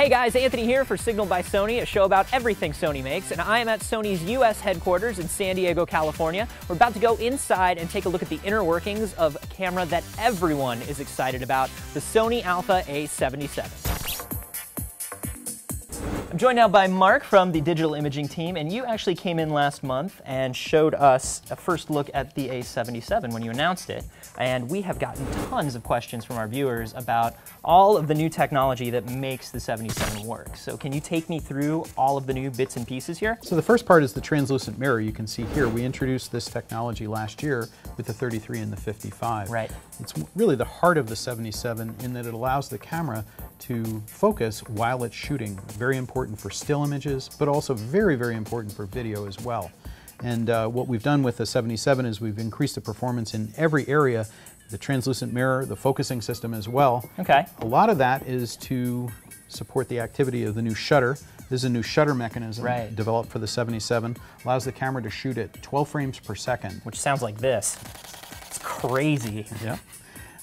Hey guys, Anthony here for Signal by Sony, a show about everything Sony makes, and I am at Sony's US headquarters in San Diego, California. We're about to go inside and take a look at the inner workings of a camera that everyone is excited about, the Sony Alpha A77. I'm joined now by Mark from the digital imaging team, and you actually came in last month and showed us a first look at the A77 when you announced it. And we have gotten tons of questions from our viewers about all of the new technology that makes the 77 work. So can you take me through all of the new bits and pieces here? So the first part is the translucent mirror. You can see here, we introduced this technology last year with the 33 and the 55. Right. It's really the heart of the 77 in that it allows the camera to focus while it's shooting. Very important for still images, but also very, very important for video as well. And uh, what we've done with the 77 is we've increased the performance in every area, the translucent mirror, the focusing system as well. Okay. A lot of that is to support the activity of the new shutter. This is a new shutter mechanism right. developed for the 77. Allows the camera to shoot at 12 frames per second. Which sounds like this. It's crazy. Yeah.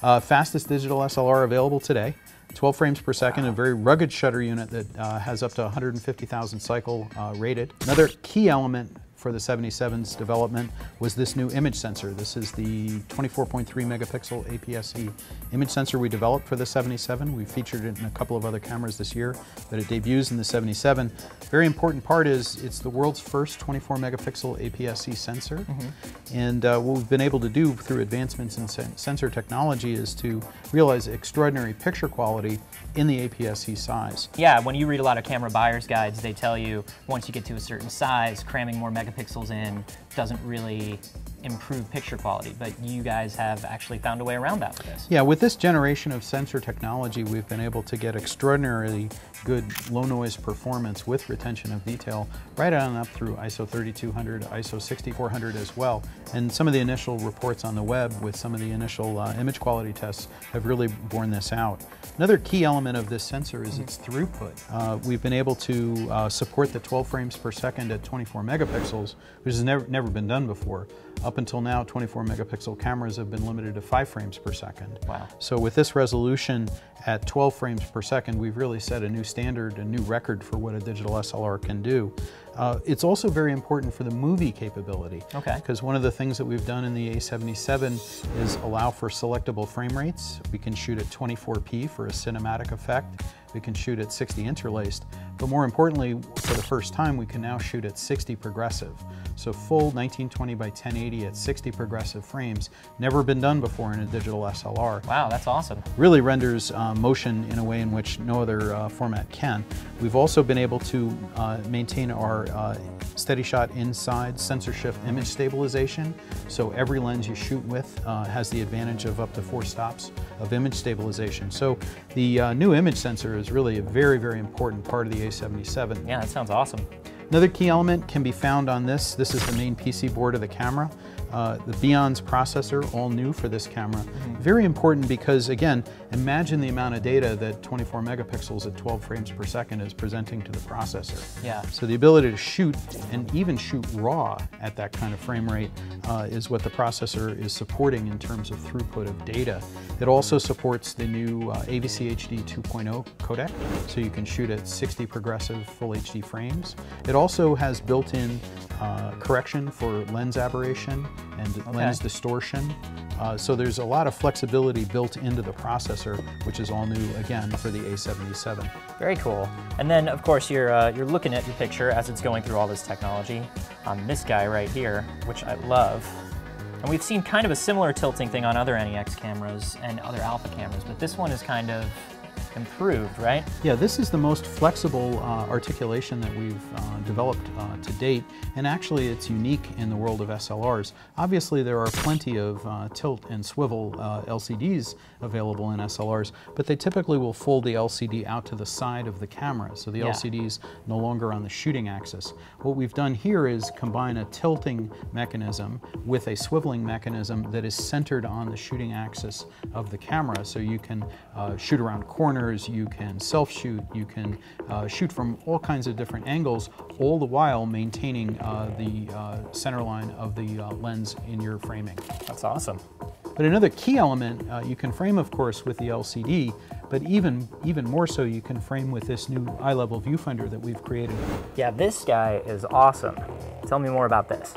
Uh, fastest digital SLR available today. 12 frames per second, wow. a very rugged shutter unit that uh, has up to 150,000 cycle uh, rated. Another key element for the 77's development was this new image sensor. This is the 24.3 megapixel APS-C image sensor we developed for the 77. We featured it in a couple of other cameras this year, but it debuts in the 77. Very important part is it's the world's first 24 megapixel APS-C sensor. Mm -hmm. And uh, what we've been able to do through advancements in sen sensor technology is to realize extraordinary picture quality in the APS-C size. Yeah, when you read a lot of camera buyer's guides, they tell you once you get to a certain size, cramming more megapixels megapixels in doesn't really improve picture quality, but you guys have actually found a way around that with this. Yeah, with this generation of sensor technology, we've been able to get extraordinarily good low noise performance with retention of detail right on up through ISO 3200, ISO 6400 as well. And some of the initial reports on the web with some of the initial uh, image quality tests have really borne this out. Another key element of this sensor is its throughput. Uh, we've been able to uh, support the 12 frames per second at 24 megapixels, which has never, never been done before. Up until now, 24 megapixel cameras have been limited to 5 frames per second. Wow. So with this resolution at 12 frames per second, we've really set a new standard, a new record for what a digital SLR can do. Uh, it's also very important for the movie capability. Okay. Because one of the things that we've done in the A77 is allow for selectable frame rates. We can shoot at 24p for a cinematic effect. We can shoot at 60 interlaced. But more importantly, for the first time, we can now shoot at 60 progressive. So full 1920 by 1080 at 60 progressive frames. Never been done before in a digital SLR. Wow, that's awesome. Really renders uh, motion in a way in which no other uh, format can. We've also been able to uh, maintain our uh, steady shot inside sensor shift image stabilization. So every lens you shoot with uh, has the advantage of up to four stops of image stabilization. So the uh, new image sensor is really a very, very important part of the A77. Yeah, that sounds awesome. Another key element can be found on this. This is the main PC board of the camera. Uh, the BIONZ processor, all new for this camera. Mm -hmm. Very important because, again, imagine the amount of data that 24 megapixels at 12 frames per second is presenting to the processor. Yeah. So the ability to shoot and even shoot raw at that kind of frame rate uh, is what the processor is supporting in terms of throughput of data. It also supports the new uh, AVC HD 2.0 codec, so you can shoot at 60 progressive full HD frames. It also has built-in uh, correction for lens aberration and okay. lens distortion. Uh, so there's a lot of flexibility built into the processor, which is all new again for the A77. Very cool. And then of course you're uh, you're looking at your picture as it's going through all this technology on this guy right here, which I love. And we've seen kind of a similar tilting thing on other NEX cameras and other Alpha cameras, but this one is kind of improved, right? Yeah, this is the most flexible uh, articulation that we've uh, developed uh, to date, and actually it's unique in the world of SLRs. Obviously there are plenty of uh, tilt and swivel uh, LCDs available in SLRs, but they typically will fold the LCD out to the side of the camera, so the yeah. LCD is no longer on the shooting axis. What we've done here is combine a tilting mechanism with a swiveling mechanism that is centered on the shooting axis of the camera, so you can uh, shoot around corners you can self-shoot, you can uh, shoot from all kinds of different angles, all the while maintaining uh, the uh, center line of the uh, lens in your framing. That's awesome. But another key element, uh, you can frame, of course, with the LCD, but even, even more so, you can frame with this new eye-level viewfinder that we've created. Yeah, this guy is awesome. Tell me more about this.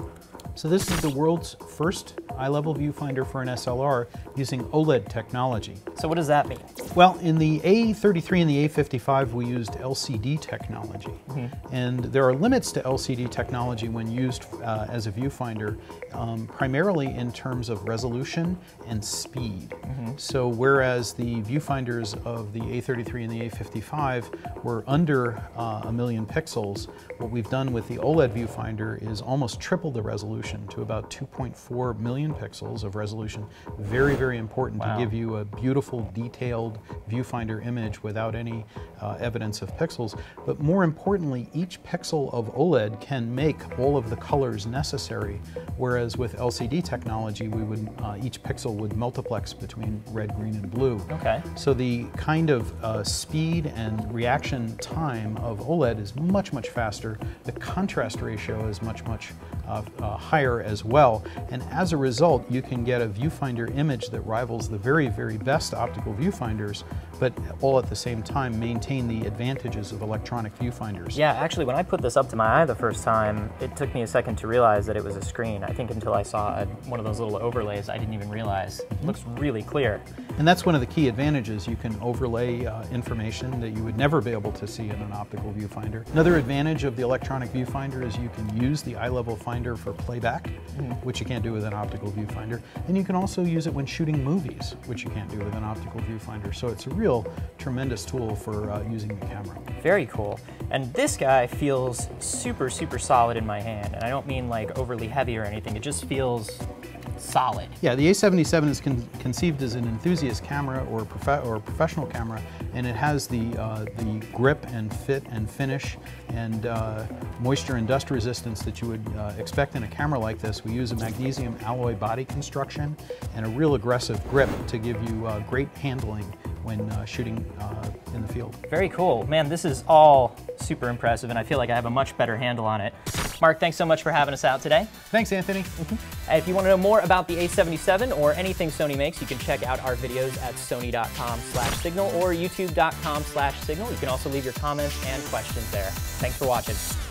So this is the world's first eye-level viewfinder for an SLR using OLED technology. So what does that mean? Well, in the A33 and the A55, we used LCD technology. Mm -hmm. And there are limits to LCD technology when used uh, as a viewfinder, um, primarily in terms of resolution and speed. Mm -hmm. So whereas the viewfinders of the A33 and the A55 were under uh, a million pixels, what we've done with the OLED viewfinder is almost triple the resolution to about 2.4 million pixels of resolution. Very, very important wow. to give you a beautiful, detailed viewfinder image without any uh, evidence of pixels. But more importantly, each pixel of OLED can make all of the colors necessary, whereas with LCD technology, we would uh, each pixel would multiplex between red, green, and blue. Okay. So the kind of uh, speed and reaction time of OLED is much, much faster. The contrast ratio is much, much uh, uh, higher as well. And as a result, you can get a viewfinder image that rivals the very, very best optical viewfinders, but all at the same time maintain the advantages of electronic viewfinders. Yeah, actually, when I put this up to my eye the first time, it took me a second to realize that it was a screen. I think until I saw a, one of those little overlays, I didn't even realize. It looks really clear. And that's one of the key advantages. You can overlay uh, information that you would never be able to see in an optical viewfinder. Another advantage of the electronic viewfinder is you can use the eye-level finder for playback, mm -hmm. which you can't do with an optical viewfinder. And you can also use it when shooting movies, which you can't do with an optical viewfinder. So it's a real tremendous tool for uh, using the camera. Very cool. And this guy feels super, super solid in my hand. And I don't mean like overly heavy or anything. It just feels solid. Yeah, the A77 is con conceived as an enthusiast camera or, prof or professional camera, and it has the, uh, the grip and fit and finish and uh, moisture and dust resistance that you would uh, expect in a camera like this. We use a magnesium alloy body construction and a real aggressive grip to give you uh, great handling when uh, shooting uh, in the field. Very cool. Man, this is all super impressive, and I feel like I have a much better handle on it. Mark, thanks so much for having us out today. Thanks, Anthony. Mm -hmm. If you want to know more about the A77 or anything Sony makes, you can check out our videos at sony.com slash signal or youtube.com slash signal. You can also leave your comments and questions there. Thanks for watching.